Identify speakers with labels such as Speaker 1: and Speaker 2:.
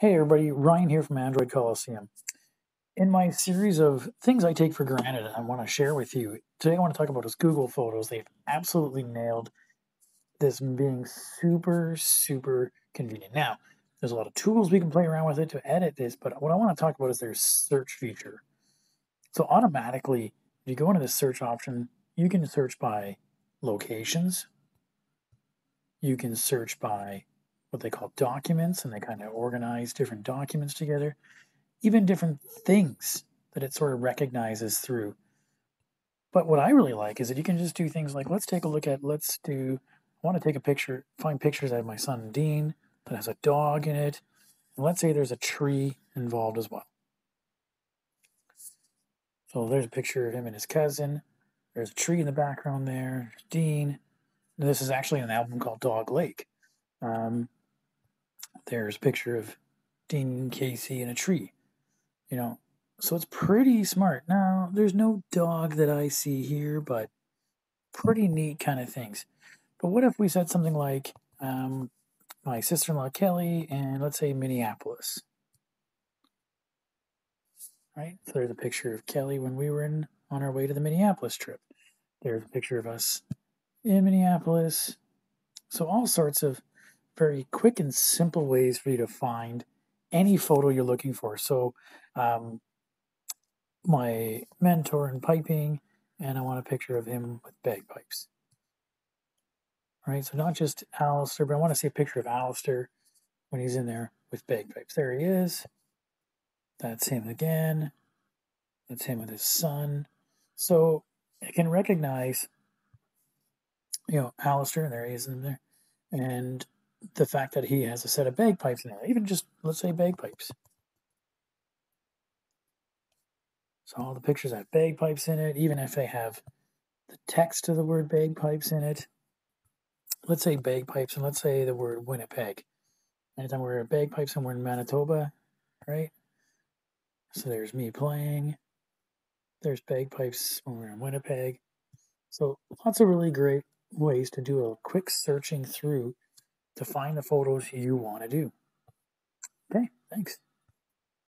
Speaker 1: Hey everybody, Ryan here from Android Coliseum. In my series of things I take for granted I want to share with you, today I want to talk about is Google Photos. They've absolutely nailed this being super, super convenient. Now, there's a lot of tools we can play around with it to edit this, but what I want to talk about is their search feature. So automatically, if you go into the search option, you can search by locations. You can search by what they call documents, and they kind of organize different documents together, even different things that it sort of recognizes through. But what I really like is that you can just do things like let's take a look at, let's do, I want to take a picture, find pictures of my son Dean that has a dog in it. And let's say there's a tree involved as well. So there's a picture of him and his cousin. There's a tree in the background there. Dean. This is actually an album called Dog Lake. Um, there's a picture of Dean Casey in a tree. You know, so it's pretty smart. Now, there's no dog that I see here, but pretty neat kind of things. But what if we said something like um, my sister in law Kelly and let's say Minneapolis? Right? So there's a picture of Kelly when we were in on our way to the Minneapolis trip. There's a picture of us in Minneapolis. So all sorts of very quick and simple ways for you to find any photo you're looking for. So, um, my mentor in piping, and I want a picture of him with bagpipes. All right, so not just Alistair, but I want to see a picture of Alistair when he's in there with bagpipes. There he is. That's him again. That's him with his son. So it can recognize, you know, Alistair, there he is in there, and the fact that he has a set of bagpipes there, even just let's say bagpipes. So all the pictures have bagpipes in it, even if they have the text of the word bagpipes in it. Let's say bagpipes, and let's say the word Winnipeg. Anytime we're at bagpipes and we're in Manitoba, right? So there's me playing. There's bagpipes when we're in Winnipeg. So lots of really great ways to do a quick searching through to find the photos you want to do. Okay, thanks.